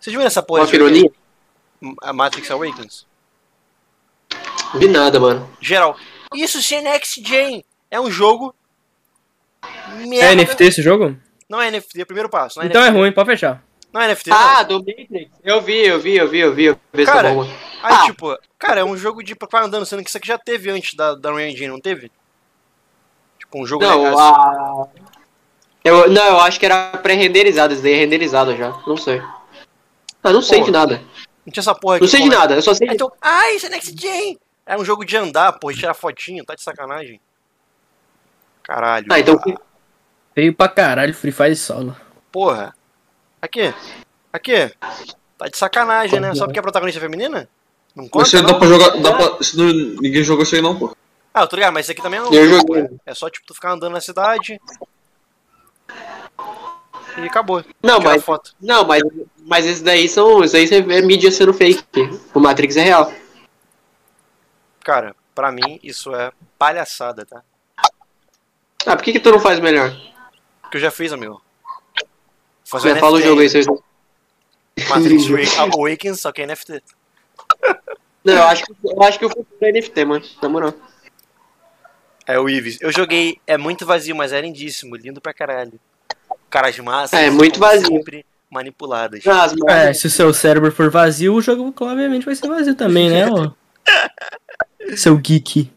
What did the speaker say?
Vocês viram essa porra Uma ironia? A Matrix Awakens? Vi nada, mano. Geral. Isso sim é Next Gen. É um jogo. É Merda. NFT esse jogo? Não é NFT, é o primeiro passo. Não é Então é NFT. ruim, pode fechar. Não é NFT, Ah, do Matrix. Eu vi, eu vi, eu vi, eu vi. Eu vi Cara, não. Aí, ah. tipo, cara, é um jogo de papai andando, sendo que isso aqui já teve antes da, da Unreal Engine, não teve? Tipo, um jogo Não, legal. a... Eu, não, eu acho que era pré-renderizado, isso daí é renderizado já. Não sei. Ah, não sei Pô, de nada. Não tinha essa porra aqui. Não sei de é? nada, eu só sei Ah, Então, ah, isso é Next Gen! É um jogo de andar, porra, de tirar fotinho, tá de sacanagem. Caralho. Ah, então Feio pra caralho Free Fire solo. Porra. Aqui. Aqui. Tá de sacanagem, né? Só porque a protagonista é feminina? Não conta, Você não? dá pra jogar. Dá pra, se não- ninguém jogou isso aí não, pô. Ah, eu tô ligado, mas isso aqui também é um Eu jogo, joguei. é. É só, tipo, tu ficar andando na cidade. E acabou. Não, mas- foto. Não, mas, mas esses daí são. Isso aí é mídia sendo fake. O Matrix é real. Cara, pra mim, isso é palhaçada, tá? Ah, por que, que tu não faz melhor? Que eu já fiz, amigo. Fazer fala o jogo aí, você... Matrix Awak- Awakens, só que é NFT. Não, eu acho, que- eu acho que eu fui pro NFT, mano. Na moral. É o Ives. Eu joguei, é muito vazio, mas é lindíssimo, lindo pra caralho. Caras massas. É, muito como vazio. Sempre manipuladas. Ah, as É, se o seu cérebro for vazio, o jogo obviamente vai ser vazio também, né, ô? Seu geek.